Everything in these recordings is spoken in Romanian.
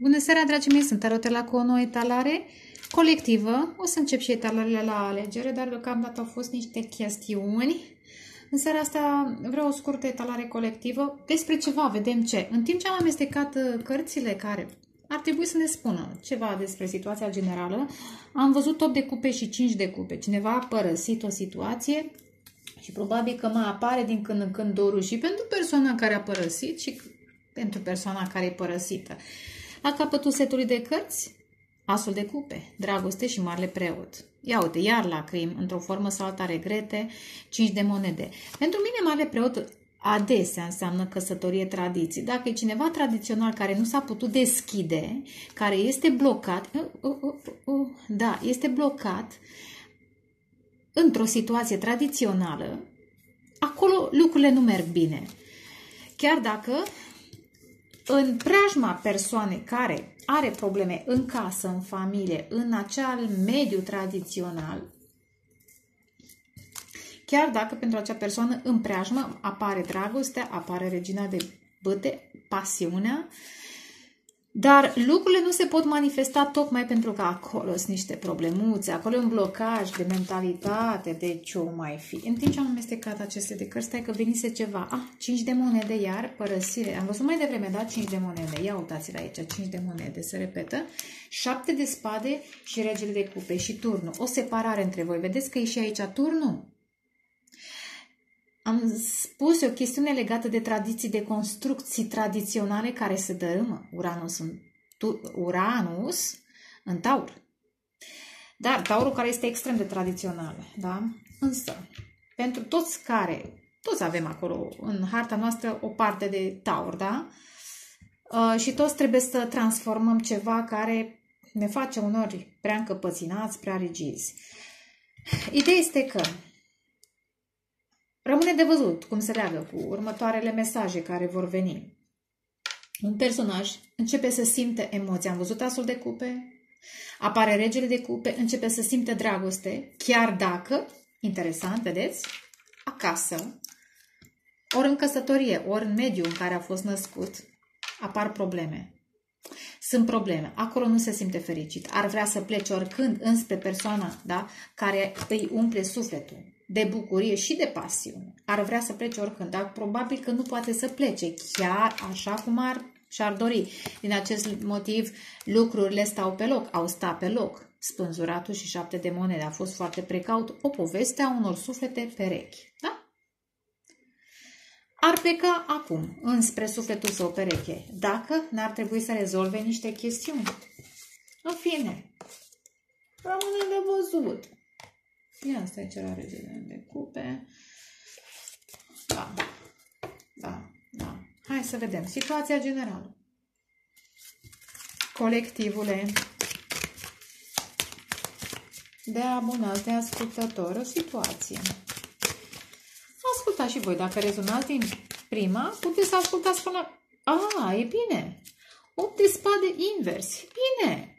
Bună seara, dragii mei! Sunt Tarote la cu o nouă etalare colectivă. O să încep și etalările la alegere, dar deocamdată au fost niște chestiuni. În seara asta vreau o scurtă etalare colectivă despre ceva, vedem ce. În timp ce am amestecat uh, cărțile care ar trebui să ne spună ceva despre situația generală, am văzut 8 de cupe și 5 de cupe. Cineva a părăsit o situație și probabil că mai apare din când în când dorul și pentru persoana care a părăsit și pentru persoana care e părăsită. La capătul setului de cărți, asul de cupe, dragoste și marele preot. Ia uite, iar lacrimi, într-o formă sau alta regrete, 5 de monede. Pentru mine, marele preot adesea înseamnă căsătorie tradiții. Dacă e cineva tradițional care nu s-a putut deschide, care este blocat, uh, uh, uh, uh, da, este blocat într-o situație tradițională, acolo lucrurile nu merg bine. Chiar dacă în preajma persoanei care are probleme în casă, în familie, în acel mediu tradițional, chiar dacă pentru acea persoană în preajmă apare dragostea, apare regina de băte, pasiunea, dar lucrurile nu se pot manifesta tocmai pentru că acolo sunt niște problemuțe, acolo e un blocaj de mentalitate, de ce o mai fi. În timp ce am amestecat aceste de cărți, stai că venise ceva. Ah, 5 de monede iar, părăsire. Am văzut mai devreme, da? 5 de monede. Ia uitați-le aici, 5 de monede, se repetă. 7 de spade și regele de cupe și turnul. O separare între voi. Vedeți că e și aici turnul? Am spus o chestiune legată de tradiții, de construcții tradiționale care se dărâmă. Uranus în, Uranus în taur. Dar taurul care este extrem de tradițional, da? Însă, pentru toți care, toți avem acolo în harta noastră o parte de taur, da? Uh, și toți trebuie să transformăm ceva care ne face unori prea încăpăținați, prea rigizi. Ideea este că Rămâne de văzut cum se leagă cu următoarele mesaje care vor veni. Un personaj începe să simte emoții. Am văzut asul de cupe, apare regele de cupe, începe să simte dragoste, chiar dacă, interesant, vedeți, acasă, ori în căsătorie, ori în mediul în care a fost născut, apar probleme. Sunt probleme. Acolo nu se simte fericit. Ar vrea să plece oricând înspre persoana da, care îi umple sufletul de bucurie și de pasiune. Ar vrea să plece oricând, dar probabil că nu poate să plece chiar așa cum ar și-ar dori. Din acest motiv, lucrurile stau pe loc, au stat pe loc. Spânzuratul și șapte de monede a fost foarte precaut, o poveste a unor suflete perechi. Da? Ar pleca acum înspre sufletul său pereche, dacă n-ar trebui să rezolve niște chestiuni. În fine, rămâne de văzut. Ia asta e cera regele de cupe. Da. Da. Da. Hai să vedem. Situația generală. Colectivule de abonat, de ascultător, o situație. Ascultați și voi. Dacă rezonați din prima, puteți să ascultați până... A, e bine. 8 de spade invers. Bine.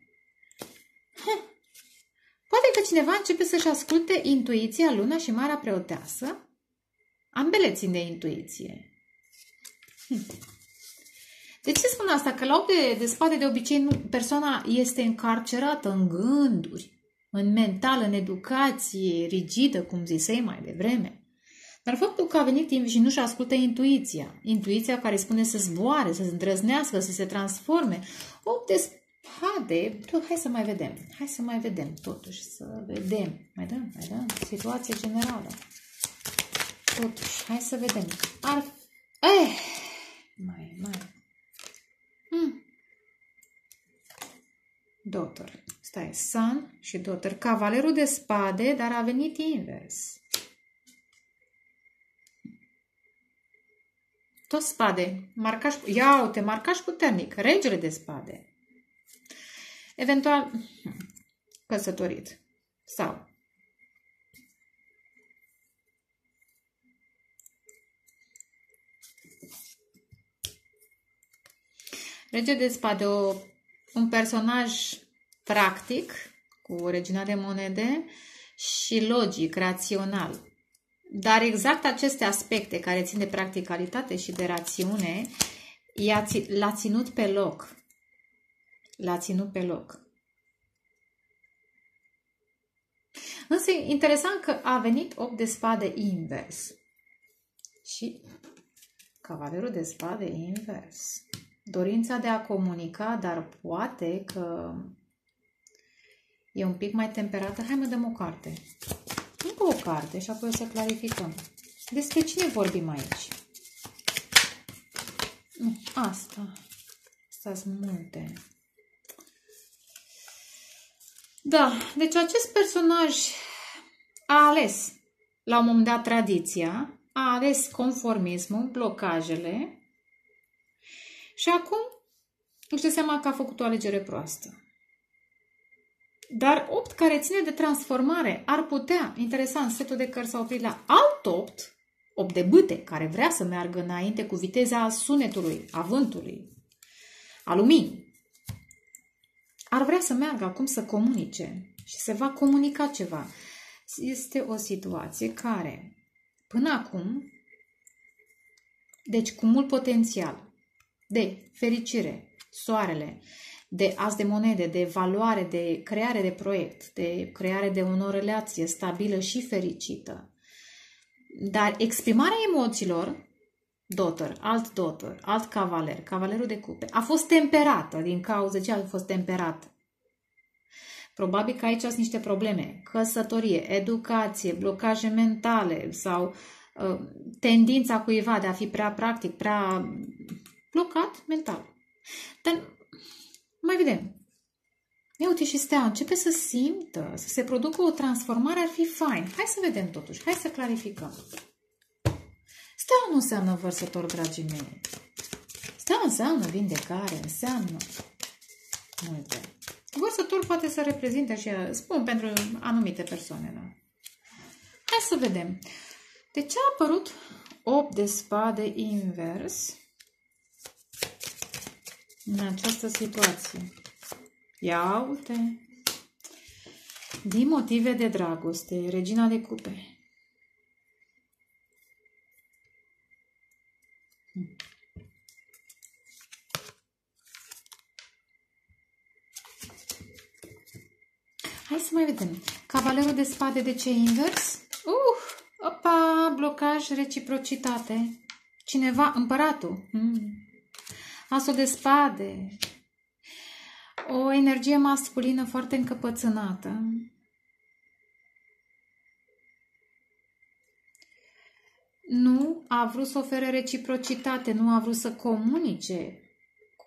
Heh. Poate că cineva începe să-și asculte intuiția, luna și marea preoteasă. Ambele țin de intuiție. Hm. De ce spun asta? Că la 8 de, de spade de obicei nu, persoana este încarcerată în gânduri, în mental, în educație rigidă, cum zisei mai devreme. Dar faptul că a venit timp și nu-și ascultă intuiția, intuiția care spune să zboare, să se îndrăznească, să se transforme, 8 de Hade, hai să mai vedem. Hai să mai vedem, totuși, să vedem. Mai dăm, mai dăm. Situație generală. Totuși, hai să vedem. Ar... Eh! Mai, mai. Hmm. Daughter. Stai, Sun și Daughter. Cavalerul de spade, dar a venit invers. Tot spade. Marcaș, ia uite, marcaș puternic. Regele de spade. Eventual, căsătorit. Sau Rege de spade, o, un personaj practic, cu regina de monede și logic, rațional. Dar exact aceste aspecte care țin de practicalitate și de rațiune l-a ținut pe loc L-a ținut pe loc. Însă e interesant că a venit 8 de spade invers. Și cavalerul de spade invers. Dorința de a comunica, dar poate că e un pic mai temperată. Hai mă dăm o carte. Încă o carte și apoi o să clarificăm. Despre cine vorbim aici? Nu, asta. Asta sunt multe. Da, deci acest personaj a ales la un moment dat tradiția, a ales conformismul, blocajele și acum își dă seama că a făcut o alegere proastă. Dar 8 care ține de transformare ar putea, interesant, setul de cărți s-a oprit la alt 8, 8 de bâte, care vrea să meargă înainte cu viteza sunetului, a vântului, a luminii. Ar vrea să meargă acum să comunice și se va comunica ceva. Este o situație care, până acum, deci cu mult potențial de fericire, soarele, de as de monede, de valoare, de creare de proiect, de creare de o relație stabilă și fericită. Dar exprimarea emoțiilor, dotor, alt dotor, alt cavaler, cavalerul de cupe, a fost temperată din cauza ce a fost temperat. Probabil că aici sunt niște probleme. Căsătorie, educație, blocaje mentale sau uh, tendința cuiva de a fi prea practic, prea blocat mental. Dar mai vedem. Ia uite și stea, începe să simtă, să se producă o transformare, ar fi fain. Hai să vedem totuși, hai să clarificăm. Steaua nu înseamnă vărsător, dragii mei. Steaua înseamnă vindecare, înseamnă multe. Vărsător poate să reprezinte și, spun, pentru anumite persoane, da? Hai să vedem. De ce a apărut 8 de spade invers? în această situație. Ia uite! Din motive de dragoste, regina de cupe. Hai să mai vedem. Cavalerul de spade de ce invers? Uh, opa, blocaj, reciprocitate. Cineva, împăratul. Hmm. Asul de spade. O energie masculină foarte încăpățânată. Nu a vrut să ofere reciprocitate, nu a vrut să comunice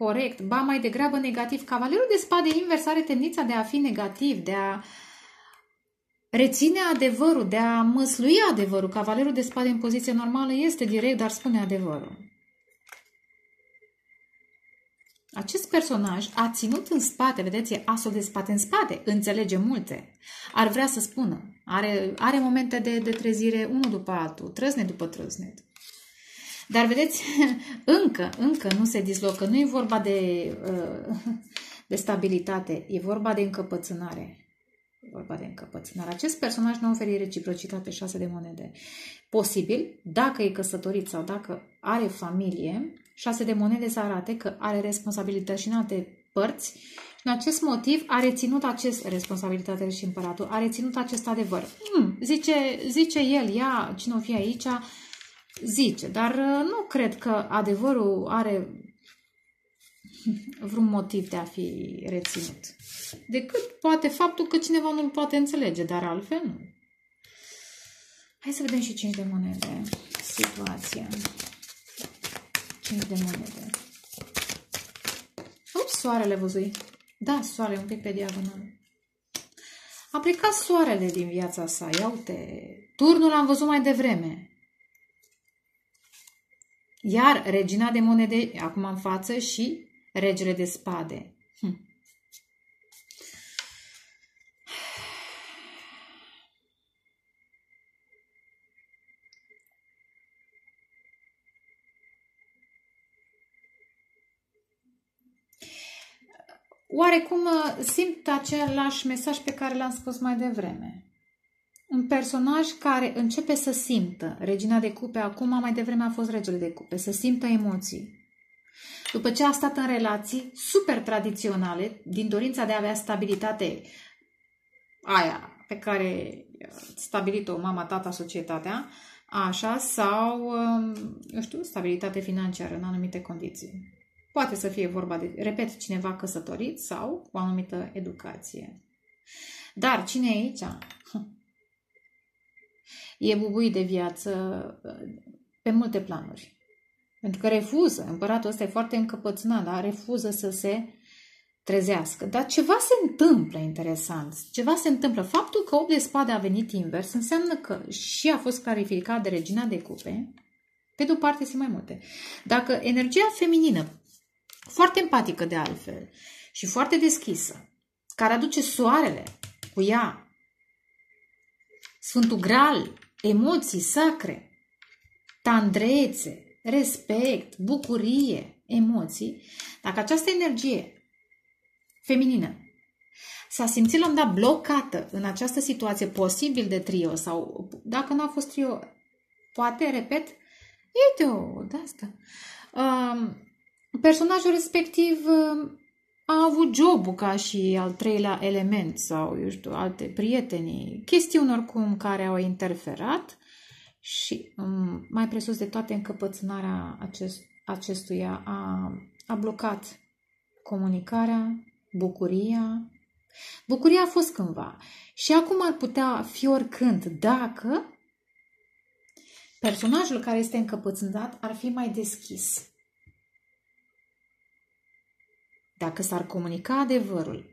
corect, ba mai degrabă negativ. Cavalerul de spade invers are tendința de a fi negativ, de a reține adevărul, de a măslui adevărul. Cavalerul de spade în poziție normală este direct, dar spune adevărul. Acest personaj a ținut în spate, vedeți, e asul de spate în spate, înțelege multe. Ar vrea să spună, are, are momente de, de trezire unul după altul, trăzne după trăznet. Dar vedeți, încă, încă nu se dislocă, nu e vorba de, uh, de stabilitate, e vorba de încăpățânare. E vorba de încăpățânare. Acest personaj nu oferă reciprocitate șase de monede. Posibil, dacă e căsătorit sau dacă are familie, șase de monede să arate că are responsabilități și în alte părți și în acest motiv a reținut acest, responsabilitate și împăratul, a reținut acest adevăr. Hmm, zice, zice el, ea, cine o fi aici, zice, dar uh, nu cred că adevărul are vreun motiv de a fi reținut. Decât poate faptul că cineva nu-l poate înțelege, dar altfel nu. Hai să vedem și 5 de monede. Situația. 5 de monede. Ups, soarele văzui. Da, soarele un pic pe diagonal. A plecat soarele din viața sa. Ia uite, turnul am văzut mai devreme. Iar regina de monede acum în față și regele de spade. Hm. oarecum uh, simt același mesaj pe care l-am spus mai devreme. Un personaj care începe să simtă, regina de cupe acum mai devreme a fost regele de cupe, să simtă emoții. după ce a stat în relații super tradiționale, din dorința de a avea stabilitate aia pe care stabilit-o mama, tata, societatea, așa, sau, um, eu știu, stabilitate financiară în anumite condiții. Poate să fie vorba de, repet, cineva căsătorit sau cu o anumită educație. Dar cine e aici? E bubuit de viață uh, pe multe planuri. Pentru că refuză, împăratul ăsta e foarte încăpățânat, dar refuză să se trezească. Dar ceva se întâmplă interesant. Ceva se întâmplă. Faptul că 8 de spade a venit invers înseamnă că și a fost clarificat de regina de cupe, pe de o parte sunt mai multe. Dacă energia feminină, foarte empatică de altfel și foarte deschisă, care aduce soarele cu ea, Sfântul Graal, emoții sacre, tandrețe, respect, bucurie, emoții, dacă această energie feminină s-a simțit la un dat blocată în această situație posibil de trio sau dacă nu a fost trio, poate, repet, uite-o, de asta. Um, personajul respectiv um, a avut jobul ca și al treilea element sau, eu știu, alte prieteni, chestiuni oricum care au interferat și um, mai presus de toate încăpățânarea acest, acestuia a, a blocat comunicarea, bucuria. Bucuria a fost cândva și acum ar putea fi oricând dacă personajul care este încăpățânat ar fi mai deschis. Dacă s-ar comunica adevărul.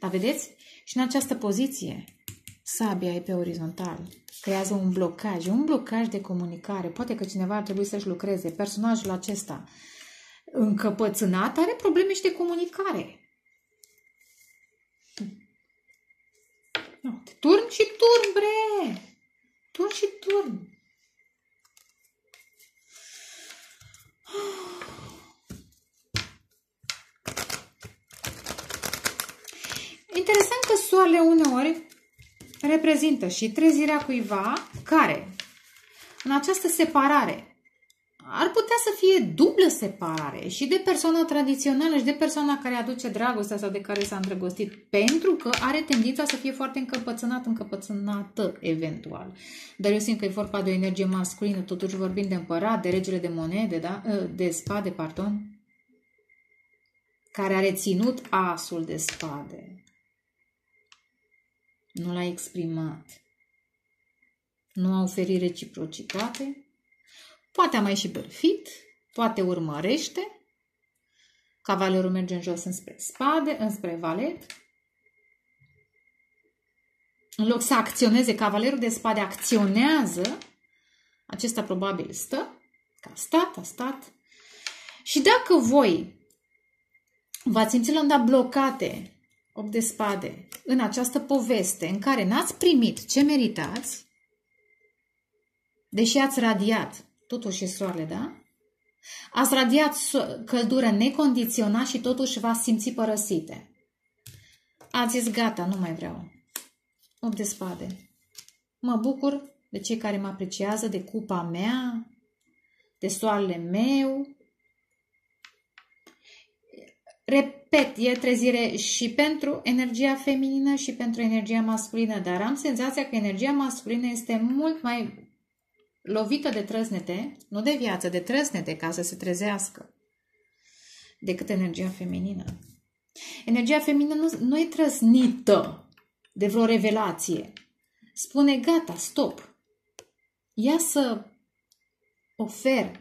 Dar vedeți? Și în această poziție, sabia e pe orizontal. Creează un blocaj, un blocaj de comunicare. Poate că cineva ar trebui să-și lucreze. Personajul acesta încăpățânat are probleme și de comunicare. Turn și turn, bre! Turn și turn. Interesant că soarele uneori reprezintă și trezirea cuiva care, în această separare, ar putea să fie dublă separare și de persoana tradițională și de persoana care aduce dragostea sau de care s-a îndrăgostit, pentru că are tendința să fie foarte încăpățânat, încăpățânată eventual. Dar eu simt că e vorba de o energie masculină, totuși vorbim de împărat, de regele de monede, da? Ă, de spade, pardon, care a reținut asul de spade. Nu l-a exprimat. Nu a oferit reciprocitate, Poate a mai și bârfit, poate urmărește. Cavalerul merge în jos înspre spade, înspre valet. În loc să acționeze, cavalerul de spade acționează. Acesta probabil stă, că a stat, a stat. Și dacă voi v-ați simțit la un blocate, 8 de spade, în această poveste în care n-ați primit ce meritați, deși ați radiat totuși e soarele, da? Ați radiat căldură necondiționat și totuși v-ați simți părăsite. Ați zis, gata, nu mai vreau. 8 de spade. Mă bucur de cei care mă apreciază, de cupa mea, de soarele meu. Repet, e trezire și pentru energia feminină și pentru energia masculină, dar am senzația că energia masculină este mult mai lovită de trăznete, nu de viață, de trăznete ca să se trezească, decât energia feminină. Energia feminină nu, nu e trăsnită de vreo revelație. Spune, gata, stop. Ia să ofer,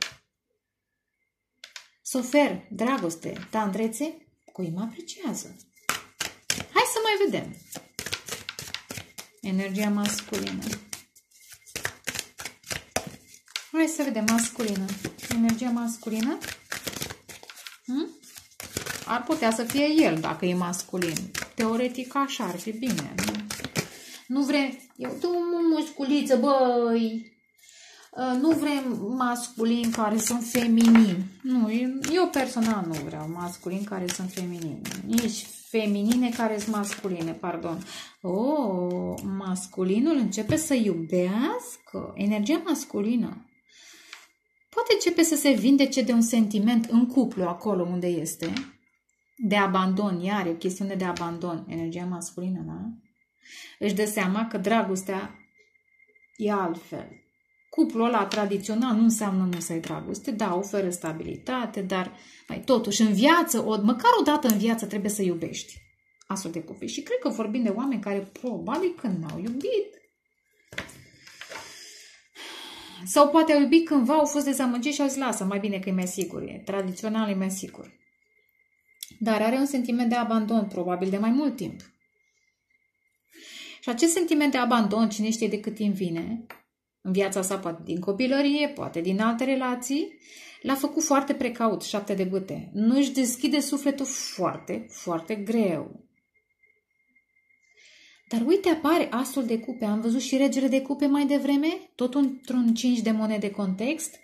să ofer dragoste, tandrețe, cui mă apreciază. Hai să mai vedem. Energia masculină. Hai să vedem masculină. Energia masculină? Hmm? Ar putea să fie el dacă e masculin. Teoretic așa ar fi bine. Nu, nu vrem... Eu tu musculiță, băi! Uh, nu vrem masculini care sunt feminini. Nu, eu personal nu vreau masculini care sunt feminini. Nici feminine care sunt masculine, pardon. Oh, masculinul începe să iubească energia masculină poate începe să se vindece de un sentiment în cuplu, acolo unde este, de abandon, iar e o chestiune de abandon, energia masculină, da? Își dă seama că dragostea e altfel. Cuplul ăla tradițional nu înseamnă nu să ai dragoste, da, oferă stabilitate, dar mai totuși în viață, o, măcar o dată în viață trebuie să iubești astfel de copii. Și cred că vorbim de oameni care probabil că n-au iubit. Sau poate au iubit cândva, au fost dezamăgiți și au zis, lasă, mai bine că e mai sigur, e tradițional, e mai sigur. Dar are un sentiment de abandon, probabil de mai mult timp. Și acest sentiment de abandon, cine știe de cât timp vine, în viața sa, poate din copilărie, poate din alte relații, l-a făcut foarte precaut, șapte de bâte. Nu își deschide sufletul foarte, foarte greu. Dar uite, apare asul de cupe. Am văzut și regele de cupe mai devreme, tot într-un 5 de monede context.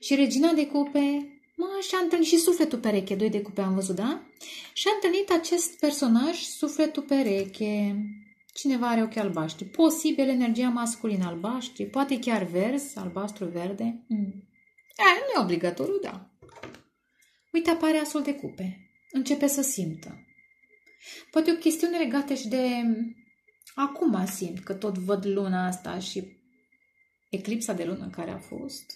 Și regina de cupe, mă, și-a întâlnit și sufletul pereche, doi de cupe am văzut, da? Și-a întâlnit acest personaj, sufletul pereche. Cineva are ochi albaștri. Posibil energia masculină albaștri, poate chiar vers, albastru-verde. Mm. E, nu e obligatoriu, da. Uite, apare asul de cupe. Începe să simtă. Poate o chestiune legată și de Acum simt că tot văd luna asta și eclipsa de lună care a fost.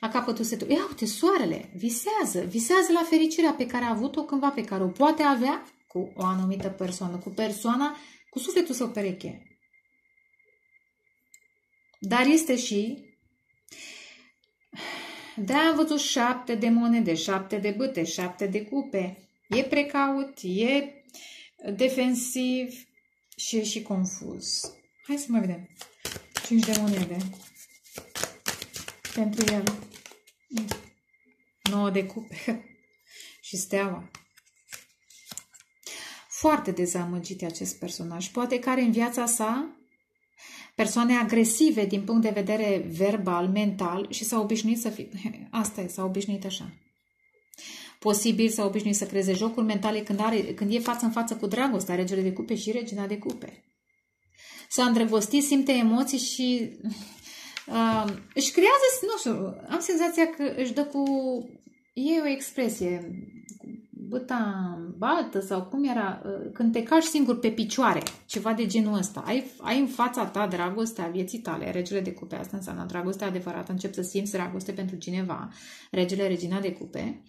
La capătul setului. Ia uite, soarele visează, visează la fericirea pe care a avut-o cândva, pe care o poate avea cu o anumită persoană, cu persoana, cu sufletul său pereche. Dar este și da, am văzut șapte de monede, șapte de bâte, șapte de cupe. E precaut, e defensiv, și e și confuz. Hai să mai vedem. 5 de monede. Pentru el. 9 de cupe. și steaua. Foarte dezamăgit acest personaj. Poate care în viața sa persoane agresive din punct de vedere verbal, mental și s-a obișnuit să fie... Asta e, s-a obișnuit așa. Posibil să obișnuit să creeze jocuri mentale când, are, când e față în față cu dragostea, regele de cupe și regina de cupe. S-a îndrăgostit, simte emoții și uh, își creează, nu știu, am senzația că își dă cu... E o expresie, băta baltă sau cum era, uh, când te cași singur pe picioare, ceva de genul ăsta. Ai, ai în fața ta dragostea vieții tale, regele de cupe, asta înseamnă dragostea adevărată, încep să simți dragoste pentru cineva, regele, regina de cupe,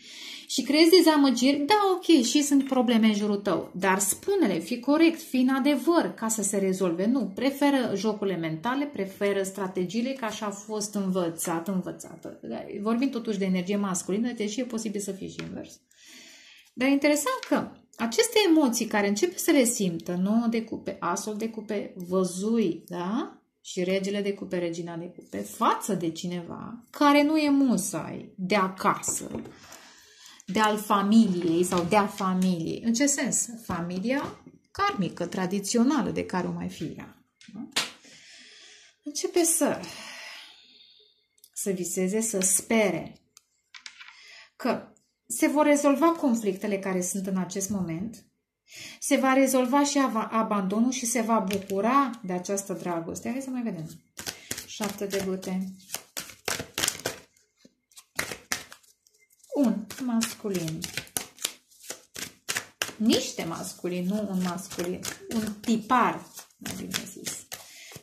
și creezi dezamăgiri, da, ok, și sunt probleme în jurul tău, dar spune-le, fi corect, fi în adevăr ca să se rezolve. Nu, preferă jocurile mentale, preferă strategiile, ca așa a fost învățat, învățată. Vorbim totuși de energie masculină, deși e posibil să fie și invers. Dar e interesant că aceste emoții care începe să le simtă, nouă de cupe, asul de cupe, văzui, da? Și regele de cupe, regina de cupe, față de cineva care nu e musai de acasă, de al familiei sau de a familiei. În ce sens? Familia karmică, tradițională de care o mai fie ea. Da? Începe să, să viseze, să spere că se vor rezolva conflictele care sunt în acest moment, se va rezolva și abandonul și se va bucura de această dragoste. Hai să mai vedem. Șapte de bute. Un masculin. Niște masculini, nu un masculin. Un tipar, mai bine zis.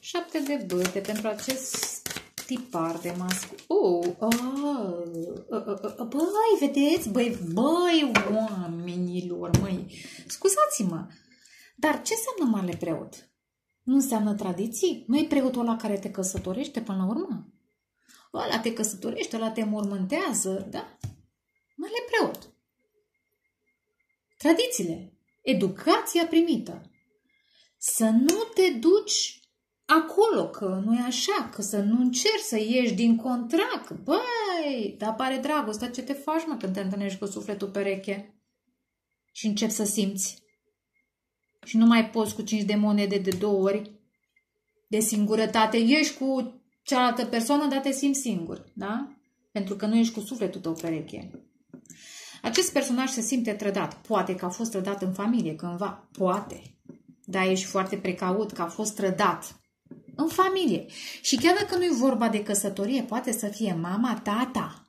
Șapte de băte pentru acest tipar de mascul. Oh, oh, uh, uh, uh, băi, vedeți? Băi, băi, oamenilor, măi, scuzați-mă, dar ce înseamnă marele preot? Nu înseamnă tradiții? Nu e preotul ăla care te căsătorește până la urmă? Ăla te căsătorește, ăla te mormântează, da? Marele preot. Tradițiile, educația primită. Să nu te duci acolo, că nu e așa, că să nu încerci să ieși din contract. Băi, dar apare dragostea, ce te faci, mă, când te întâlnești cu sufletul pereche și începi să simți. Și nu mai poți cu cinci de monede de două ori de singurătate. Ești cu cealaltă persoană, dar te simți singur, da? Pentru că nu ești cu sufletul tău pereche. Acest personaj se simte trădat. Poate că a fost trădat în familie cândva. Poate. Dar ești foarte precaut că a fost trădat în familie. Și chiar dacă nu e vorba de căsătorie, poate să fie mama, tata,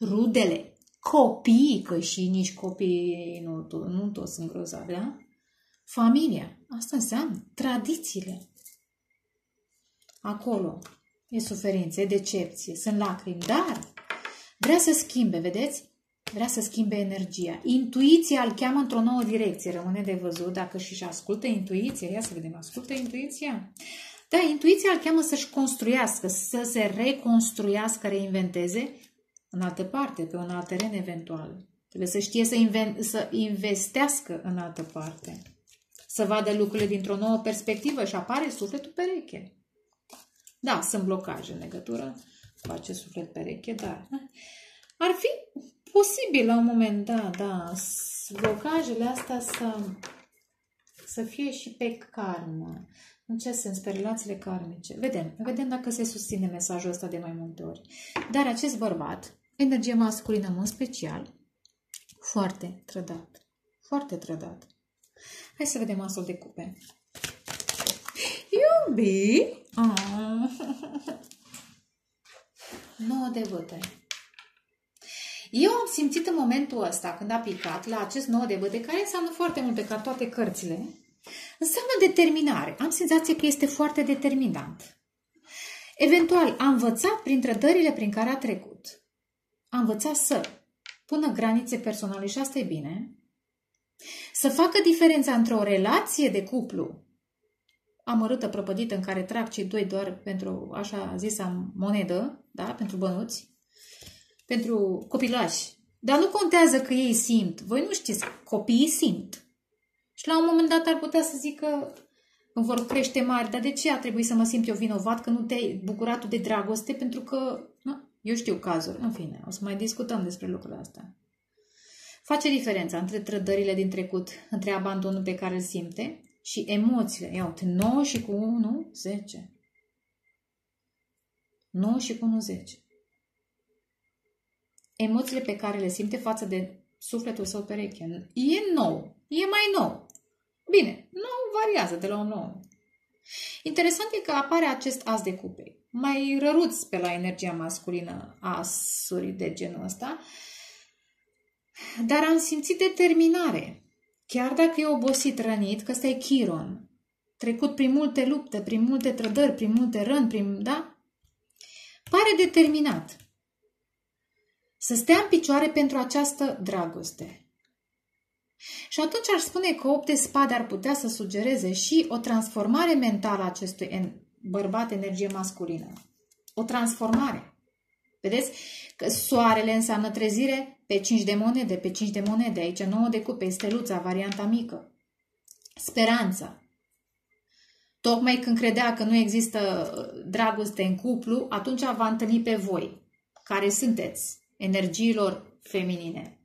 rudele, copii, că și nici copiii nu, nu toți sunt grozavi, da? Familia. Asta înseamnă tradițiile. Acolo e suferință, e decepție, sunt lacrimi, dar vrea să schimbe, vedeți? Vrea să schimbe energia. Intuiția îl cheamă într-o nouă direcție. Rămâne de văzut dacă și-și ascultă intuiția. Ia să vedem, ascultă intuiția? Da, intuiția îl cheamă să-și construiască, să se reconstruiască, reinventeze în altă parte, pe un alt teren eventual. Trebuie să știe să, inven- să investească în altă parte. Să vadă lucrurile dintr-o nouă perspectivă și apare sufletul pereche. Da, sunt blocaje în legătură cu acest suflet pereche, dar ar fi posibil la un moment, da, da, blocajele astea să, să fie și pe karmă. În ce sens? Pe relațiile karmice. Vedem, vedem dacă se susține mesajul ăsta de mai multe ori. Dar acest bărbat, energie masculină în special, foarte trădat. Foarte trădat. Hai să vedem asul de cupe. Iubi! Oh. 9 de vâte. Eu am simțit în momentul ăsta, când a picat, la acest 9 de vâte, care înseamnă foarte mult pe ca toate cărțile, înseamnă determinare. Am senzație că este foarte determinant. Eventual, a învățat prin trădările prin care a trecut. A învățat să pună granițe personale și asta e bine. Să facă diferența între o relație de cuplu amărâtă, prăpădită, în care trag cei doi doar pentru, așa zisa, monedă, da? pentru bănuți, pentru copilași. Dar nu contează că ei simt. Voi nu știți, copiii simt. Și la un moment dat ar putea să zică, îmi vor crește mari, dar de ce a trebuit să mă simt eu vinovat că nu te-ai bucurat de dragoste? Pentru că, nu, eu știu cazuri, în fine, o să mai discutăm despre lucrurile astea. Face diferența între trădările din trecut, între abandonul pe care îl simte și emoțiile. Ia uite, 9 și cu 1, 10. 9 și cu 1, 10. Emoțiile pe care le simte față de sufletul său pereche. E nou. E mai nou. Bine, nou variază de la un nou. Interesant e că apare acest as de cupe. Mai răruț pe la energia masculină asuri de genul ăsta. Dar am simțit determinare. Chiar dacă e obosit, rănit, că ăsta e Chiron. Trecut prin multe lupte, prin multe trădări, prin multe răni, prin, da? Pare determinat să stea în picioare pentru această dragoste. Și atunci ar spune că 8 de spade ar putea să sugereze și o transformare mentală a acestui bărbat energie masculină. O transformare. Vedeți? Că soarele înseamnă trezire pe 5 de monede, pe 5 de monede. Aici 9 de cupe, steluța, varianta mică. Speranța. Tocmai când credea că nu există uh, dragoste în cuplu, atunci va întâlni pe voi, care sunteți energiilor feminine.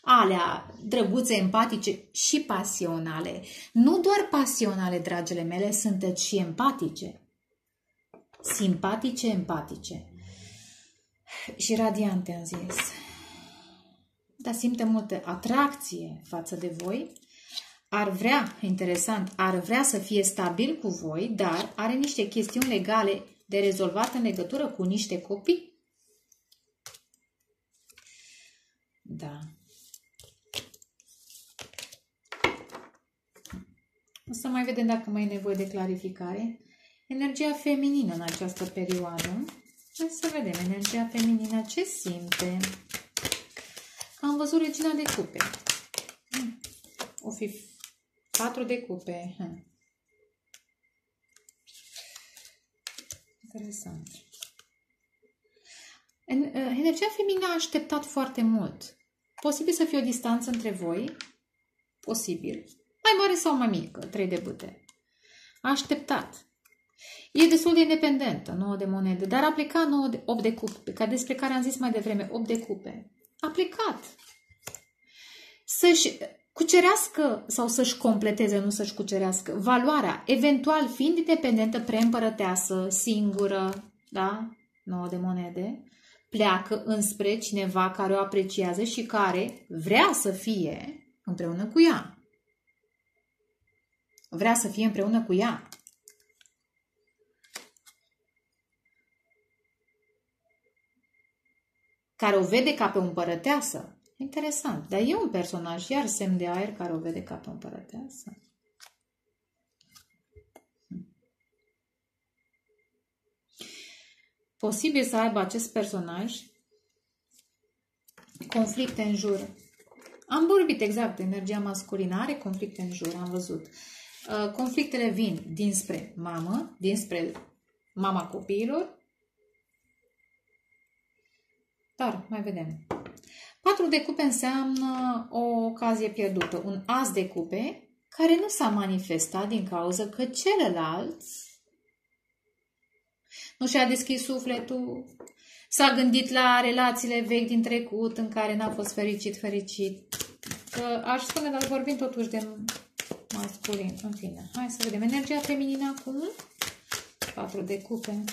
Alea drăguțe, empatice și pasionale. Nu doar pasionale, dragile mele, sunteți și empatice. Simpatice, empatice. Și radiante, am zis. Dar simte multă atracție față de voi. Ar vrea, interesant, ar vrea să fie stabil cu voi, dar are niște chestiuni legale de rezolvat în legătură cu niște copii Da. O să mai vedem dacă mai e nevoie de clarificare. Energia feminină în această perioadă. Hai să vedem energia feminină ce simte. Am văzut regina de cupe. Hmm. O fi patru de cupe. Hmm. Interesant. Uh, energia feminină a așteptat foarte mult. Posibil să fie o distanță între voi, posibil, mai mare sau mai mică, trei de bâte. A așteptat. E destul de independentă, 9 de monede, dar a plecat 9 de, 8 de cupe, ca despre care am zis mai devreme, 8 de cupe. A plecat. Să-și cucerească sau să-și completeze, nu să-și cucerească, valoarea, eventual fiind independentă, preîmpărăteasă, singură, da? 9 de monede, pleacă înspre cineva care o apreciază și care vrea să fie împreună cu ea vrea să fie împreună cu ea. Care o vede ca pe o împărăteasă. Interesant. Dar e un personaj, iar semn de aer, care o vede ca pe o împărăteasă. Posibil să aibă acest personaj conflicte în jur. Am vorbit exact de energia masculină, are conflicte în jur, am văzut. Uh, conflictele vin dinspre mamă, dinspre mama copiilor, dar mai vedem. Patru de cupe înseamnă o ocazie pierdută, un as de cupe care nu s-a manifestat din cauza că celălalt nu și-a deschis sufletul, s-a gândit la relațiile vechi din trecut în care n-a fost fericit, fericit. Că aș spune, dar vorbim totuși de masculin. În fine, hai să vedem. Energia feminină acum. Patru de cupe.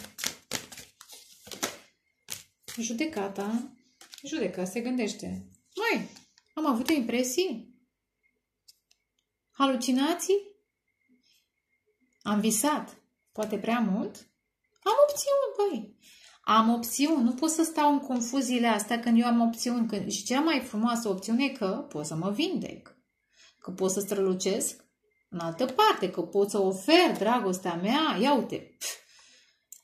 Judecata. Judecă, se gândește. Mai, am avut impresii? Halucinații? Am visat? Poate prea mult? Am opțiuni, băi. Am opțiuni, nu pot să stau în confuziile astea când eu am opțiuni. Și cea mai frumoasă opțiune e că pot să mă vindec, că pot să strălucesc în altă parte, că pot să ofer dragostea mea. Ia uite, pf,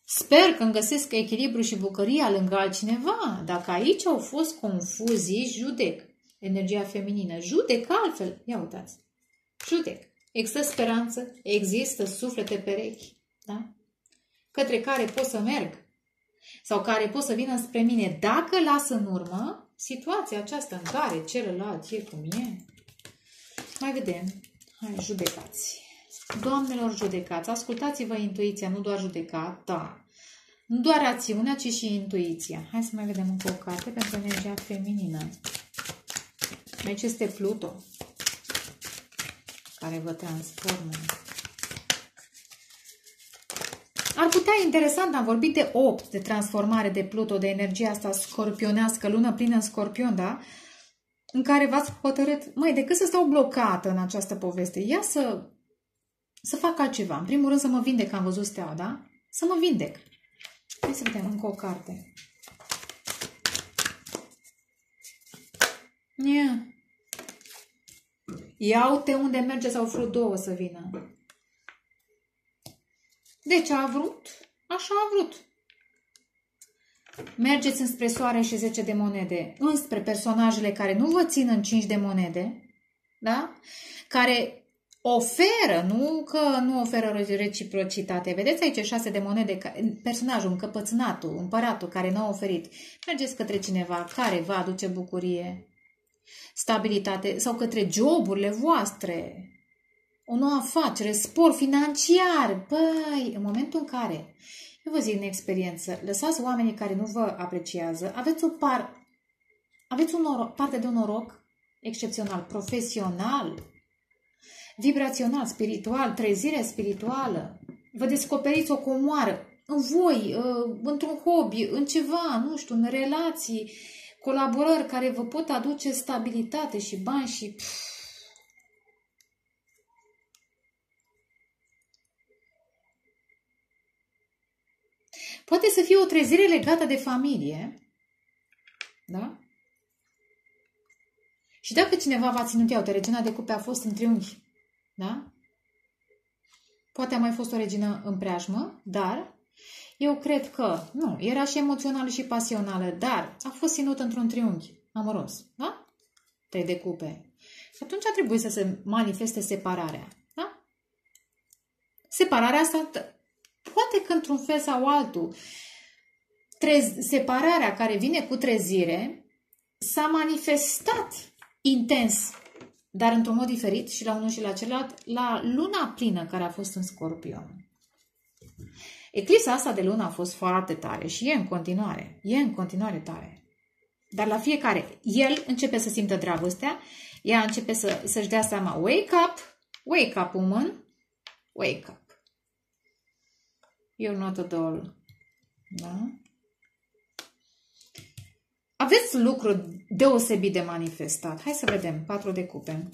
Sper că îmi găsesc echilibru și bucăria lângă altcineva. Dacă aici au fost confuzii, judec. Energia feminină. Judec altfel. Ia uitați. Judec. Există speranță, există suflete perechi, da? Către care pot să merg sau care pot să vină spre mine dacă las în urmă situația aceasta în care celălalt e cum e. Mai vedem. Hai, judecați. Doamnelor judecați, ascultați-vă intuiția, nu doar judecata. Nu doar rațiunea, ci și intuiția. Hai să mai vedem încă o carte pentru energia feminină. Aici este Pluto, care vă transformă. Ar putea interesant, am vorbit de 8, de transformare de Pluto, de energia asta scorpionească, lună plină în scorpion, da? În care v-ați hotărât, măi, decât să stau blocată în această poveste, ia să, să fac altceva. În primul rând să mă vindec, că am văzut steaua, da? Să mă vindec. Hai să vedem încă o carte. Yeah. Ia uite unde merge sau vrut două să vină. Deci a vrut, așa a vrut. Mergeți înspre soare și 10 de monede, înspre personajele care nu vă țin în 5 de monede, da? Care oferă, nu că nu oferă reciprocitate. Vedeți aici șase de monede, personajul, încăpățânatul, împăratul care nu a oferit. Mergeți către cineva care vă aduce bucurie, stabilitate sau către joburile voastre, o nouă afacere, spor financiar. Băi, în momentul în care, eu vă zic în experiență, lăsați oamenii care nu vă apreciază, aveți o par, aveți un noroc, parte de un noroc excepțional, profesional, vibrațional, spiritual, trezire spirituală. Vă descoperiți o comoară în voi, uh, într-un hobby, în ceva, nu știu, în relații, colaborări care vă pot aduce stabilitate și bani și... Pff, Poate să fie o trezire legată de familie, da? Și dacă cineva v-a ținut, iau, regina de cupe a fost în triunghi, da? Poate a mai fost o regină în preajmă, dar eu cred că, nu, era și emoțională și pasională, dar a fost ținut într-un triunghi amoros, da? Trei de cupe. Și atunci a trebuit să se manifeste separarea, da? Separarea asta, poate că într-un fel sau altul, trez, separarea care vine cu trezire s-a manifestat intens dar într-un mod diferit și la unul și la celălalt, la luna plină care a fost în Scorpion. Eclipsa asta de lună a fost foarte tare și e în continuare. E în continuare tare. Dar la fiecare, el începe să simtă dragostea, ea începe să, să-și dea seama, wake up, wake up, woman, wake up. You're not a doll. Da? Aveți lucruri deosebit de manifestat. Hai să vedem. Patru de cupe.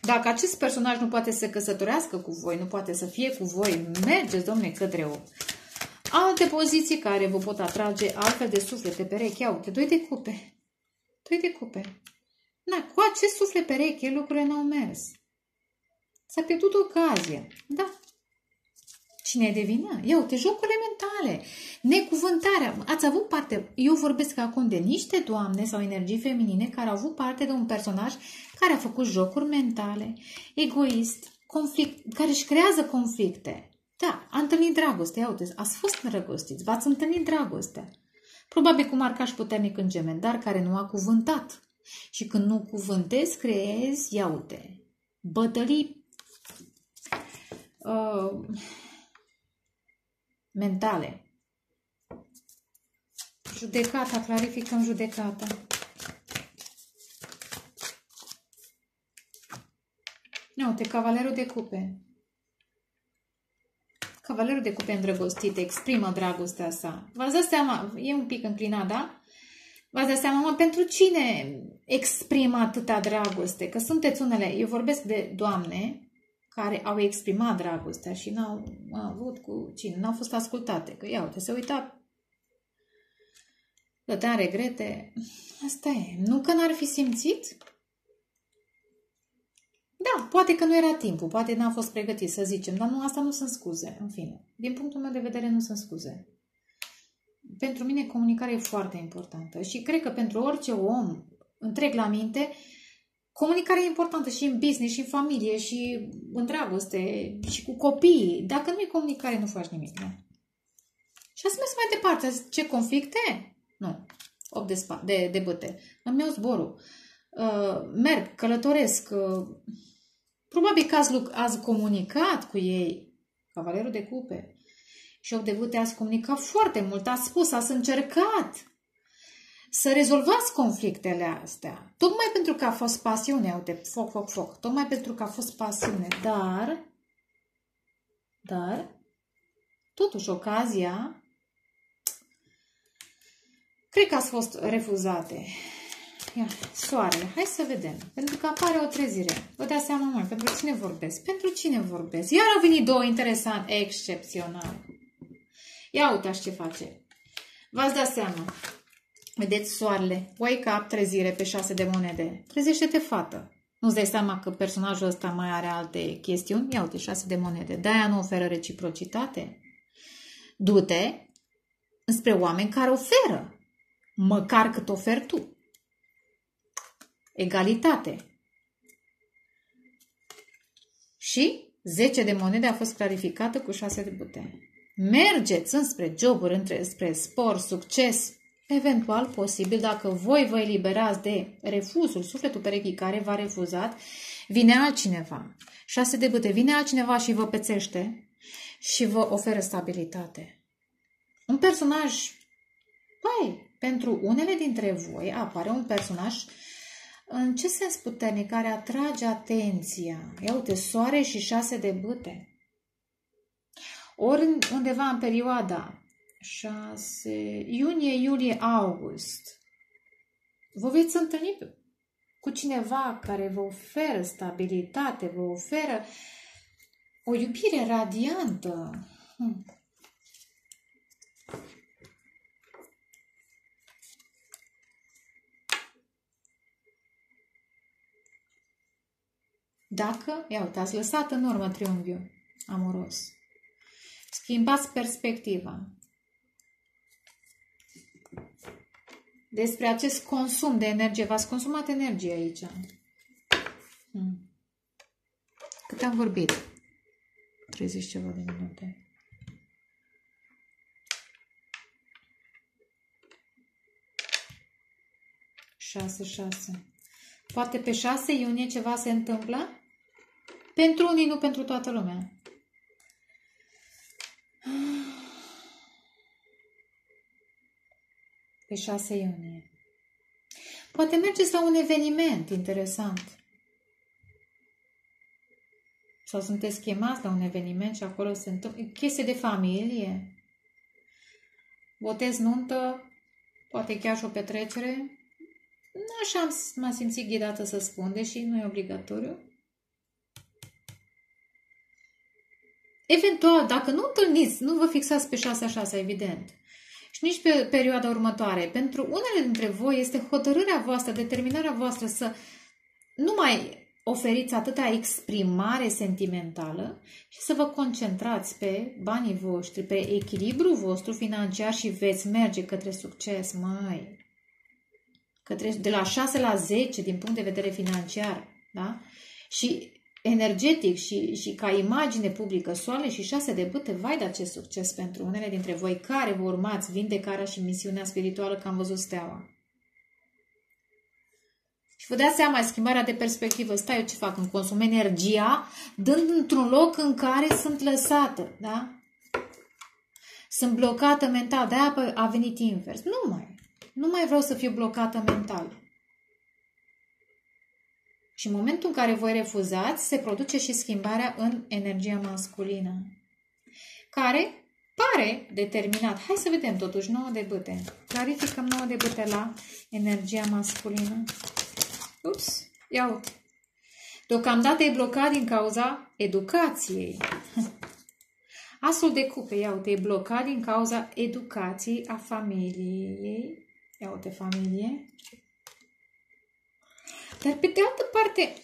Dacă acest personaj nu poate să căsătorească cu voi, nu poate să fie cu voi, mergeți, domne, către o Alte poziții care vă pot atrage altfel de suflete perechi. Ia uite, doi de cupe. Doi de cupe. Na, cu acest suflet pereche lucrurile n-au mers. S-a pierdut ocazia. Da. Cine e de vină? Ia uite, jocurile mentale, necuvântarea. Ați avut parte, eu vorbesc acum de niște doamne sau energii feminine care au avut parte de un personaj care a făcut jocuri mentale, egoist, conflict, care își creează conflicte. Da, a întâlnit dragoste, ia uite, ați fost îndrăgostiți, v-ați întâlnit dragostea. Probabil cu marcaș puternic în gemen, dar care nu a cuvântat. Și când nu cuvântezi, creezi, ia uite, bătălii uh, mentale. Judecata, clarificăm judecata. Ia uite, cavalerul de cupe. Cavalerul de cupe îndrăgostit exprimă dragostea sa. V-ați dat seama, e un pic înclinat, da? V-ați dat seama, mă, pentru cine exprimă atâta dragoste? Că sunteți unele, eu vorbesc de doamne care au exprimat dragostea și n-au avut cu cine, n-au fost ascultate. Că ia uite, se uita, dădea regrete. Asta e. Nu că n-ar fi simțit? Da, poate că nu era timpul, poate n-a fost pregătit, să zicem, dar nu, asta nu sunt scuze, în fine. Din punctul meu de vedere nu sunt scuze. Pentru mine comunicarea e foarte importantă și cred că pentru orice om întreg la minte, comunicarea e importantă și în business, și în familie, și în dragoste, și cu copiii. Dacă nu e comunicare, nu faci nimic, nu? Și ați mers mai departe. Ce conflicte? Nu. 8 de, de, de băte. Îmi iau zborul. Uh, merg, călătoresc. Uh, probabil că ați, ați comunicat cu ei. Cavalerul de cupe. Și 8 de băte ați comunicat foarte mult. Ați spus, ați încercat să rezolvați conflictele astea. Tocmai pentru că a fost pasiune, uite, foc, foc, foc. Tocmai pentru că a fost pasiune. Dar, dar, totuși ocazia, cred că ați fost refuzate. Ia, soarele. Hai să vedem. Pentru că apare o trezire. Vă dați seama mai. Pentru cine vorbesc? Pentru cine vorbesc? Iar au venit două interesant, excepțional. Ia uitați ce face. V-ați dat seama. Vedeți soarele. Wake up, trezire pe șase de monede. Trezește-te, fată. Nu-ți dai seama că personajul ăsta mai are alte chestiuni? Ia uite, șase de monede. De-aia nu oferă reciprocitate. Du-te spre oameni care oferă. Măcar cât oferi tu. Egalitate. Și 10 de monede a fost clarificată cu 6 de bute. Mergeți înspre joburi, între, spre spor, succes, eventual posibil dacă voi vă eliberați de refuzul, sufletul perechii care v-a refuzat, vine altcineva. Șase de bâte, vine altcineva și vă pețește și vă oferă stabilitate. Un personaj, păi, pentru unele dintre voi apare un personaj în ce sens puternic care atrage atenția? Ia uite, soare și șase de bâte. Ori undeva în perioada 6, iunie, iulie, august. Vă veți întâlni cu cineva care vă oferă stabilitate, vă oferă o iubire radiantă. Hmm. Dacă, ia uite, ați lăsat în urmă triunghiul amoros. Schimbați perspectiva. Despre acest consum de energie. V-ați consumat energie aici. Hmm. Cât am vorbit? 30 ceva de minute. Șase, șase. Poate pe 6 iunie ceva se întâmplă? Pentru unii, nu pentru toată lumea. Pe 6 iunie. Poate mergeți la un eveniment interesant. Sau sunteți chemați la un eveniment și acolo se întâmplă chestie de familie. Botez nuntă, poate chiar și o petrecere. Nu așa m-am simțit ghidată să spun, deși nu e obligatoriu. eventual, dacă nu întâlniți, nu vă fixați pe 6-6, evident, și nici pe perioada următoare, pentru unele dintre voi este hotărârea voastră, determinarea voastră să nu mai oferiți atâta exprimare sentimentală și să vă concentrați pe banii voștri, pe echilibru vostru financiar și veți merge către succes, mai către, de la 6 la 10 din punct de vedere financiar, da? Și energetic și, și ca imagine publică, soale și șase de bâte, vai de acest succes pentru unele dintre voi care vă urmați vindecarea și misiunea spirituală că am văzut steaua. Și vă dați seama, schimbarea de perspectivă, stai eu ce fac, îmi consum energia, dând într-un loc în care sunt lăsată, da? Sunt blocată mental, de-aia a venit invers. Nu mai. Nu mai vreau să fiu blocată mental. Și în momentul în care voi refuzați, se produce și schimbarea în energia masculină, care pare determinat. Hai să vedem totuși 9 de bâte. Clarificăm 9 de bâte la energia masculină. Ups, ia uite. Deocamdată e blocat din cauza educației. Asul de cupe, ia uite, e blocat din cauza educației a familiei. Ia uite, familie. Dar pe de altă parte,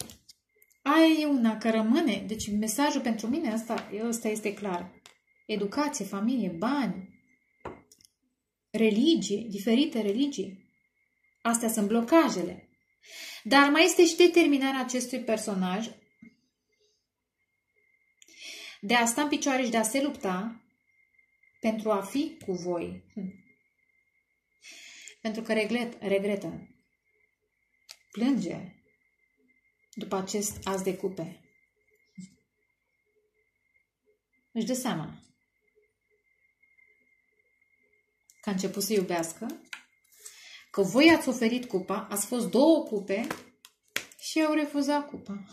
aia e una că rămâne. Deci mesajul pentru mine asta, asta este clar. Educație, familie, bani, religie, diferite religii. Astea sunt blocajele. Dar mai este și determinarea acestui personaj de a sta în picioare și de a se lupta pentru a fi cu voi. Hm. Pentru că regret, regretă plânge după acest as de cupe. Își dă seama că a început să iubească, că voi ați oferit cupa, ați fost două cupe și au refuzat cupa.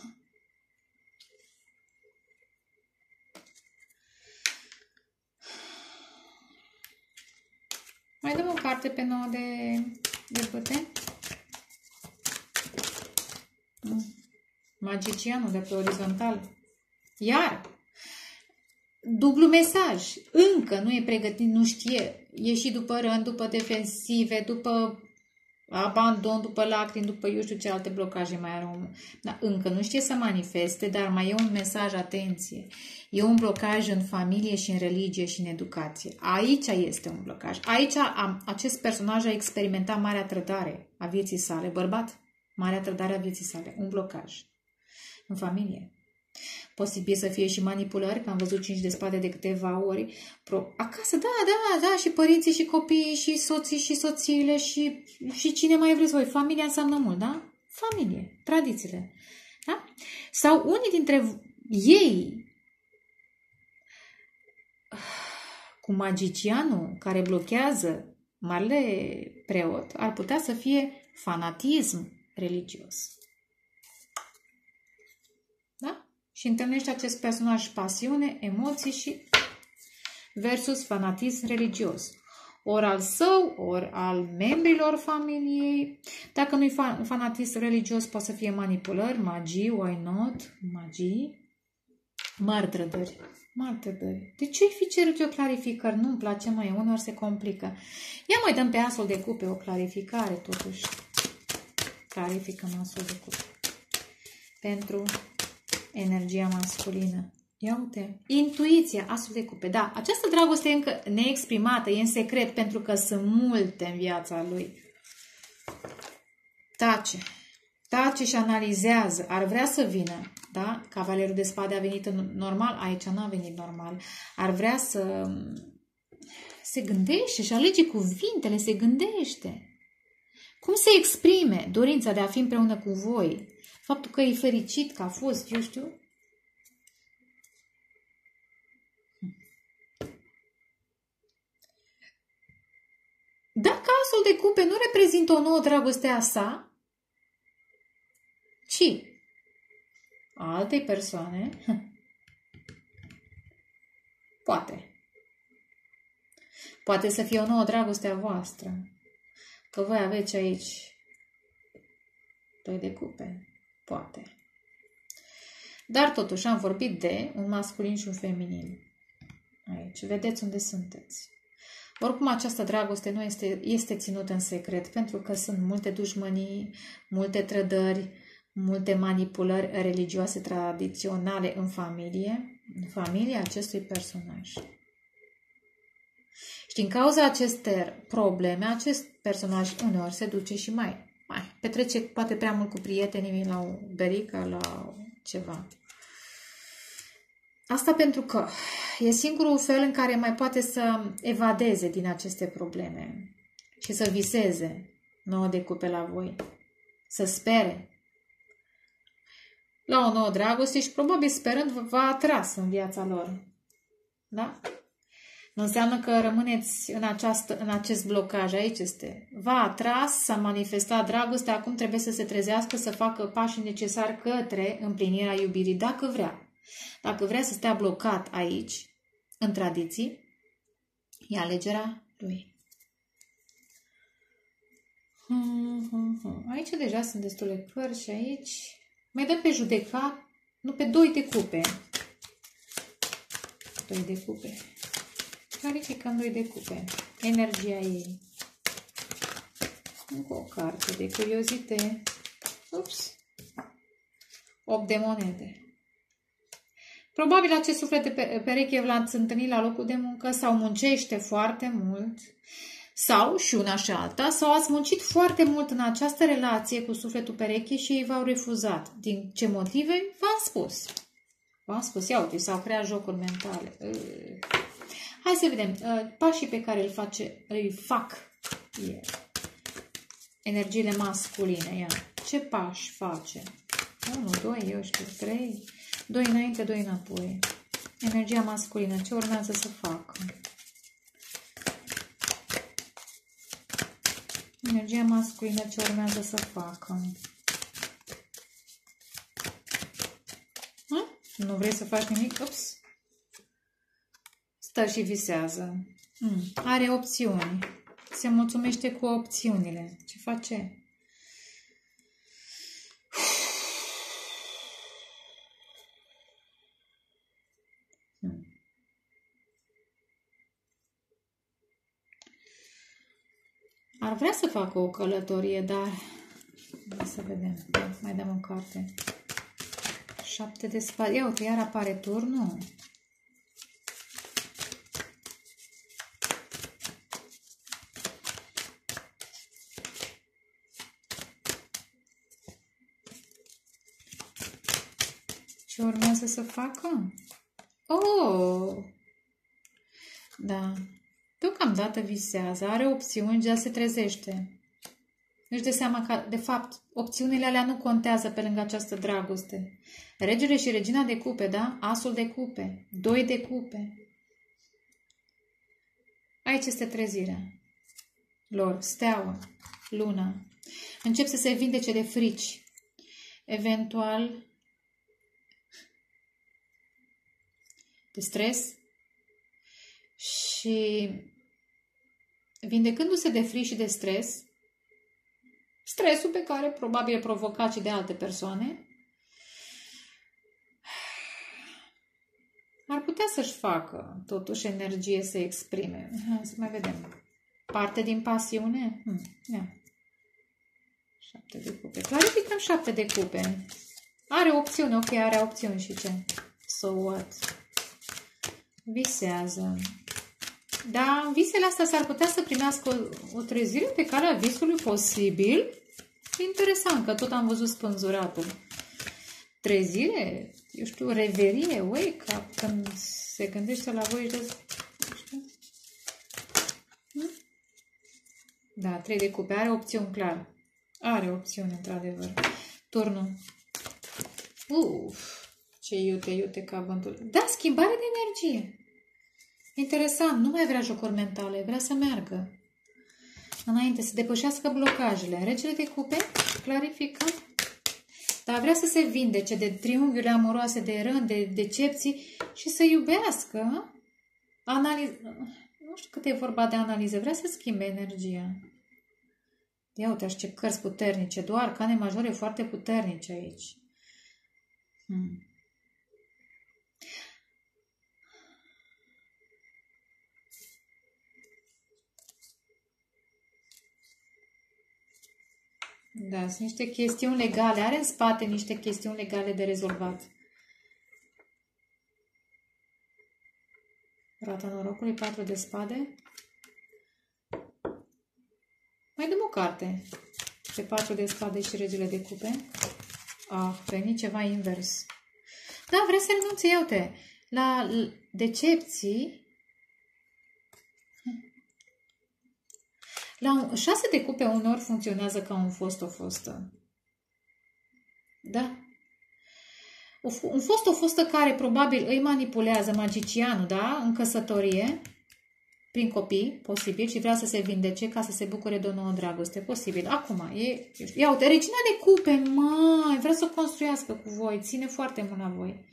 Mai dăm o carte pe nouă de, de pute. Magicianul de pe orizontal. Iar, dublu mesaj. Încă nu e pregătit, nu știe. E și după rând, după defensive, după abandon, după lacrimi, după eu știu ce alte blocaje mai are omul. Da, încă nu știe să manifeste, dar mai e un mesaj, atenție. E un blocaj în familie și în religie și în educație. Aici este un blocaj. Aici am, acest personaj a experimentat marea trădare a vieții sale, bărbat. Marea trădare a vieții sale, un blocaj în familie. Posibil să fie și manipulări, că am văzut cinci de spade de câteva ori. Pro... Acasă, da, da, da, și părinții, și copiii, și soții, și soțiile, și, și cine mai vreți voi. Familia înseamnă mult, da? Familie, tradițiile. Da? Sau unii dintre ei, cu magicianul care blochează marele preot, ar putea să fie fanatism religios. Da? Și întâlnește acest personaj pasiune, emoții și versus fanatism religios. Ori al său, ori al membrilor familiei. Dacă nu-i fanatism religios, poate să fie manipulări, magii, why not, magii, mari trădări. Mari trădări. De ce fi cerut eu clarificări? Nu-mi place mai, unor se complică. Ia mai dăm pe asul de cupe o clarificare, totuși. Clarificăm asul de cupe. Pentru energia masculină. Ia uite. Intuiția, asul de cupe. Da, această dragoste e încă neexprimată, e în secret, pentru că sunt multe în viața lui. Tace. Tace și analizează. Ar vrea să vină. Da? Cavalerul de spade a venit normal, aici nu a venit normal. Ar vrea să se gândește și alege cuvintele, se gândește. Cum se exprime dorința de a fi împreună cu voi? Faptul că e fericit că a fost, eu știu. Dacă asul de cupe nu reprezintă o nouă dragoste a sa, ci a altei persoane, poate. Poate să fie o nouă dragoste a voastră. Că voi aveți aici doi de cupe. Poate. Dar totuși am vorbit de un masculin și un feminin. Aici, vedeți unde sunteți. Oricum, această dragoste nu este, este ținută în secret, pentru că sunt multe dușmănii, multe trădări, multe manipulări religioase tradiționale în familie, în familia acestui personaj. Și din cauza acestor probleme, acest personaj uneori se duce și mai, mai petrece poate prea mult cu prietenii la o berică, la ceva. Asta pentru că e singurul fel în care mai poate să evadeze din aceste probleme și să viseze nouă de cupe la voi, să spere la o nouă dragoste și probabil sperând v-a atras în viața lor. Da? Nu înseamnă că rămâneți în, această, în acest blocaj. Aici este. V-a atras, s-a manifestat dragoste, acum trebuie să se trezească, să facă pașii necesari către împlinirea iubirii, dacă vrea. Dacă vrea să stea blocat aici, în tradiții, e alegerea lui. Aici deja sunt destule cărți și aici mai dăm pe judecat, nu pe doi de cupe. Doi de cupe. Clarificăm doi de cupe. Energia ei. Încă o carte de curiozite. Ups. 8 de monede. Probabil acest suflet de pereche l-ați întâlnit la locul de muncă sau muncește foarte mult sau și una și alta, sau ați muncit foarte mult în această relație cu sufletul pereche și ei v-au refuzat. Din ce motive? V-am spus. V-am spus, ia uite, s-au creat jocuri mentale. Hai să vedem. Pașii pe care îl face, îi fac e energiile masculine. Ia. Ce pași face? 1, 2, eu știu, 3, 2 înainte, 2 înapoi. Energia masculină, ce urmează să facă? Energia masculină ce urmează să facă. Hm? Nu vrei să faci nimic? Ups. Stă și visează. Hm. Are opțiuni. Se mulțumește cu opțiunile. Ce face? Ar vrea să facă o călătorie, dar... Hai să vedem. Mai dăm o carte. Șapte de spate. Ia uite, iar apare turnul. Ce urmează să facă? Oh! Da. Deocamdată visează, are opțiuni, dar se trezește. Își dă seama că, de fapt, opțiunile alea nu contează pe lângă această dragoste. Regele și regina de cupe, da? Asul de cupe, doi de cupe. Aici este trezirea lor, steaua, luna. Încep să se vindece de frici. Eventual de stres, și vindecându-se de frici și de stres, stresul pe care probabil e provocat și de alte persoane, ar putea să-și facă totuși energie să exprime. Hai să mai vedem. Parte din pasiune? Hmm, ia. Șapte de cupe. Clarificăm șapte de cupe. Are opțiune, ok, are opțiuni și ce? So what? Visează. Dar în visele astea s-ar putea să primească o, o trezire pe calea visului posibil. Interesant că tot am văzut spânzuratul. Trezire, eu știu, reverie, wake up, când se gândește la voi și de... Hm? Da, trei de cupe. Are opțiuni clar. Are opțiune, într-adevăr. Turnul. Uf, ce iute, iute ca vântul. Da, schimbare de energie. Interesant, nu mai vrea jocuri mentale, vrea să meargă. Înainte, să depășească blocajele. Regele de cupe, clarifică. Dar vrea să se vindece de triunghiuri amoroase, de rând, de decepții și să iubească. Analiz... Nu știu cât e vorba de analiză. Vrea să schimbe energia. Ia uite, ce cărți puternice. Doar cane majore foarte puternice aici. Hmm. Da, sunt niște chestiuni legale. Are în spate niște chestiuni legale de rezolvat. Rata norocului, 4 de spade. Mai dăm o carte. Pe 4 de spade și regele de cupe. Ah, venit ceva invers. Da, vreți să renunți, ia uite. La decepții, La un, șase de cupe unor funcționează ca un fost o fostă. Da. Un fost o fostă care probabil îi manipulează magicianul, da, în căsătorie, prin copii, posibil, și vrea să se vindece ca să se bucure de o nouă dragoste, posibil. Acum, e, ia uite, regina de cupe, mai, vrea să construiască cu voi, ține foarte mult la voi,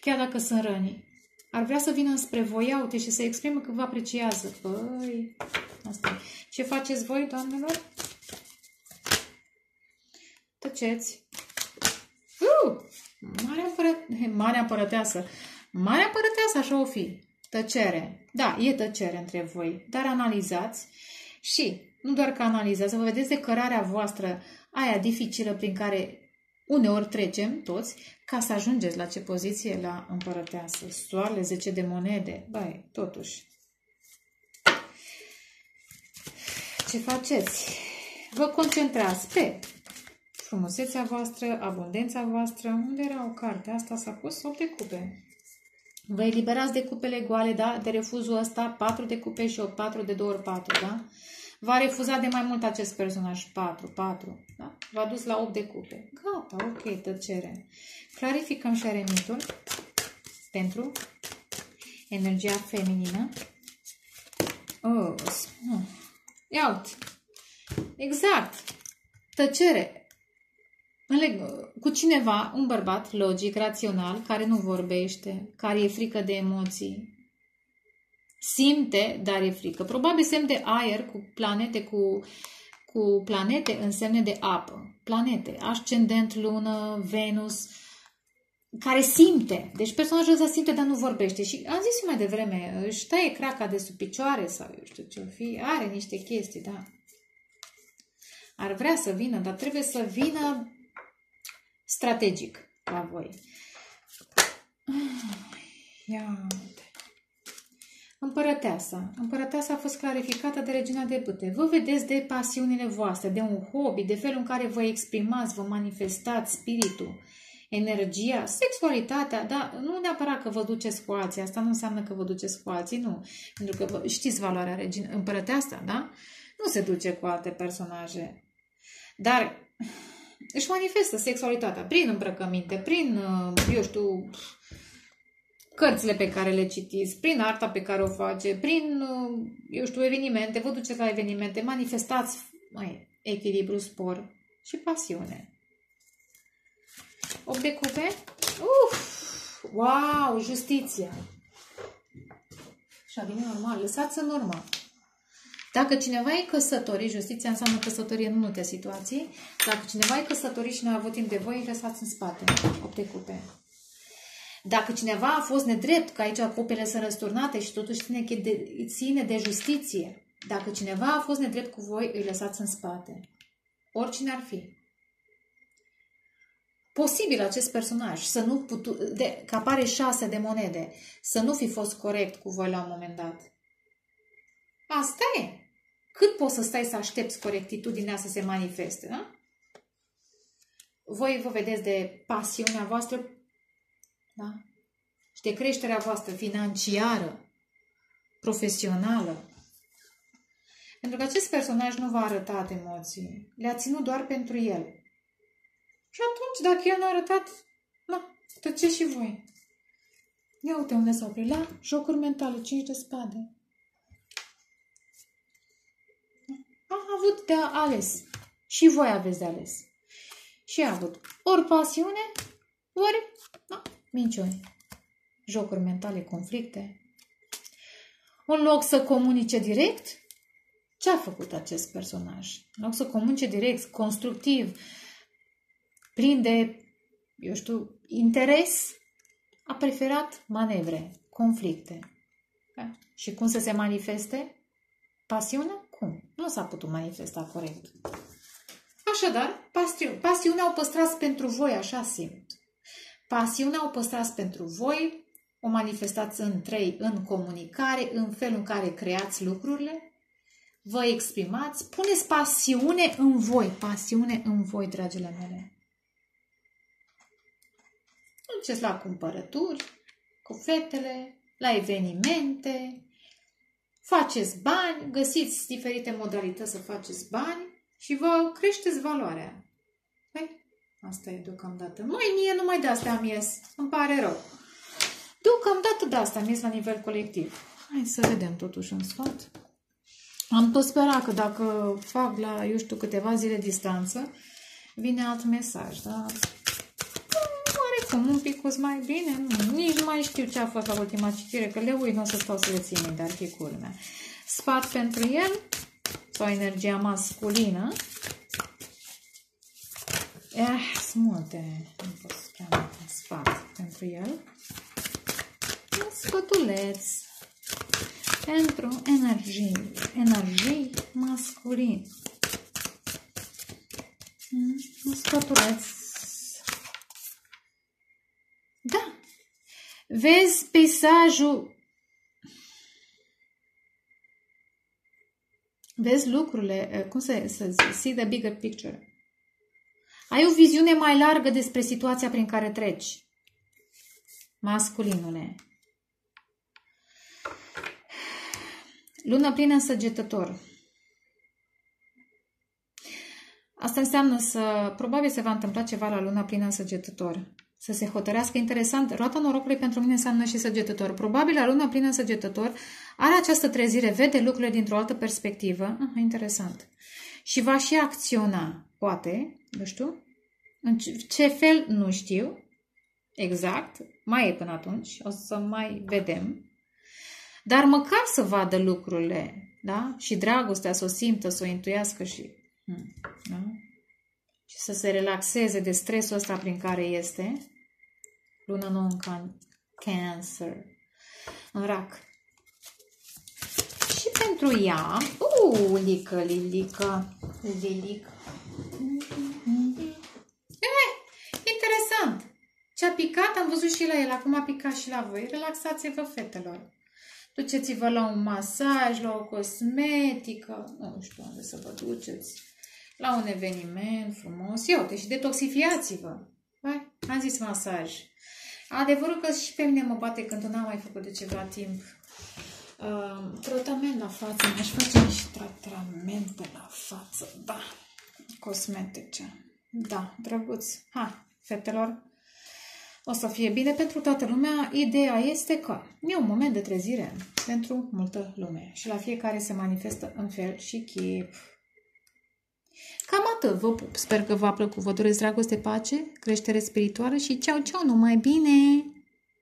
chiar dacă sunt răni. Ar vrea să vină spre voi, ia uite, și să exprime că vă apreciază. Păi, asta Ce faceți voi, doamnelor? Tăceți. Uh, marea, împără... marea împărăteasă. Marea împărăteasă, așa o fi. Tăcere. Da, e tăcere între voi, dar analizați și, nu doar că analizați, să vă vedeți de cărarea voastră aia dificilă prin care uneori trecem toți ca să ajungeți la ce poziție la împărăteasă. Soarele 10 de monede. Băi, totuși. Ce faceți? Vă concentrați pe frumusețea voastră, abundența voastră. Unde era o carte? Asta s-a pus 8 de cupe. Vă eliberați de cupele goale, da? De refuzul ăsta, 4 de cupe și 8, 4 de 2 ori 4, da? V-a refuzat de mai mult acest personaj. 4, 4. Da? V-a dus la 8 de cupe. Gata, ok, tăcere. Clarificăm și eremitul pentru energia feminină. Oh, oh. Ia uite. Exact. Tăcere. Cu cineva, un bărbat logic, rațional, care nu vorbește, care e frică de emoții, simte, dar e frică. Probabil semn de aer cu planete cu, cu planete în semne de apă. Planete, ascendent, lună, Venus, care simte. Deci personajul ăsta simte, dar nu vorbește. Și am zis mai devreme, își taie craca de sub picioare sau eu știu ce fi. Are niște chestii, da. Ar vrea să vină, dar trebuie să vină strategic la voi. Ia Împărăteasa. Împărăteasa a fost clarificată de regina de bâte. Vă vedeți de pasiunile voastre, de un hobby, de felul în care vă exprimați, vă manifestați spiritul, energia, sexualitatea, dar nu neapărat că vă duceți cu alții, asta nu înseamnă că vă duceți cu alții, nu. Pentru că vă, știți valoarea regina, împărăteasa, da? Nu se duce cu alte personaje. Dar își manifestă sexualitatea prin îmbrăcăminte, prin, eu știu, cărțile pe care le citiți, prin arta pe care o face, prin, uh, eu știu, evenimente, vă duceți la evenimente, manifestați mai, echilibru, spor și pasiune. 8 de cupe? Uf! Wow! Justiția! Și a venit normal. Lăsați în urmă. Dacă cineva e căsătorit, justiția înseamnă căsătorie în multe situații. Dacă cineva e căsătorit și nu a avut timp de voi, lăsați în spate. 8 de cupe. Dacă cineva a fost nedrept, că aici copile sunt răsturnate și totuși ține de, ține de justiție, dacă cineva a fost nedrept cu voi, îi lăsați în spate. Oricine ar fi. Posibil acest personaj să nu putu, de, că apare șase de monede, să nu fi fost corect cu voi la un moment dat. Asta e. Cât poți să stai să aștepți corectitudinea să se manifeste, da? Voi vă vedeți de pasiunea voastră da? Și de creșterea voastră financiară, profesională. Pentru că acest personaj nu v-a arătat emoții. Le-a ținut doar pentru el. Și atunci, dacă el nu a arătat, na, ce și voi. Ia uite unde s-a oprit. La jocuri mentale, 5 de spade. A avut de ales. Și voi aveți de ales. Și a avut ori pasiune, ori da, minciuni, jocuri mentale, conflicte. În loc să comunice direct, ce a făcut acest personaj? În loc să comunice direct, constructiv, plin de, eu știu, interes, a preferat manevre, conflicte. Da? Și cum să se manifeste? Pasiunea? Cum? Nu s-a putut manifesta corect. Așadar, Pasiune, pasiunea o păstrați pentru voi, așa simt. Pasiunea o păstrați pentru voi, o manifestați în trei, în comunicare, în felul în care creați lucrurile, vă exprimați, puneți pasiune în voi, pasiune în voi, dragile mele. Duceți la cumpărături, cu fetele, la evenimente, faceți bani, găsiți diferite modalități să faceți bani și vă creșteți valoarea. Păi, asta e deocamdată. Mai mie numai de asta am ies. Îmi pare rău. Deocamdată de asta am ies la nivel colectiv. Hai să vedem totuși un sfat. Am tot sperat că dacă fac la, eu știu, câteva zile distanță, vine alt mesaj, da? Oarecum, un pic mai bine, nu, nici nu mai știu ce a fost la ultima citire, că le uit, nu o să stau să le țin minte, ar fi culmea. Sfat pentru el, sau energia masculină. Eh, sunt multe, nu pot să prea multe sfat pentru el. Un sfătuleț pentru energii, energii masculin. Hmm, un sfătuleț. Da. Vezi peisajul Vezi lucrurile, eh, cum să, să zic, see the bigger picture. Ai o viziune mai largă despre situația prin care treci. Masculinule. Luna plină săgetător. Asta înseamnă să, probabil se va întâmpla ceva la luna plină săgetător. Să se hotărească interesant. Roata norocului pentru mine înseamnă și săgetător. Probabil la luna plină săgetător are această trezire, vede lucrurile dintr-o altă perspectivă. Ah, interesant. Și va și acționa, poate, nu știu. În ce fel, nu știu. Exact. Mai e până atunci. O să mai vedem. Dar măcar să vadă lucrurile, da? Și dragostea să o simtă, să o intuiască și... Hmm, da? Și să se relaxeze de stresul ăsta prin care este. Luna nouă în can Cancer. În rac. Și pentru ea... Uh, lică, lilică, lilică. Eh, interesant. Ce a picat, am văzut și la el, acum a picat și la voi. Relaxați-vă, fetelor. Duceți-vă la un masaj, la o cosmetică, nu știu unde să vă duceți, la un eveniment frumos. Ia uite, și detoxifiați-vă. Hai, am zis masaj. Adevărul că și pe mine mă bate când n-am mai făcut de ceva timp. Uh, tratament la față, mi-aș face și tratamente la față, da, cosmetice. Da, drăguț. Ha, fetelor, o să fie bine pentru toată lumea. Ideea este că e un moment de trezire pentru multă lume și la fiecare se manifestă în fel și chip. Cam atât, vă pup. Sper că v-a plăcut. Vă doresc dragoste, pace, creștere spirituală și ceau, ceau, numai bine!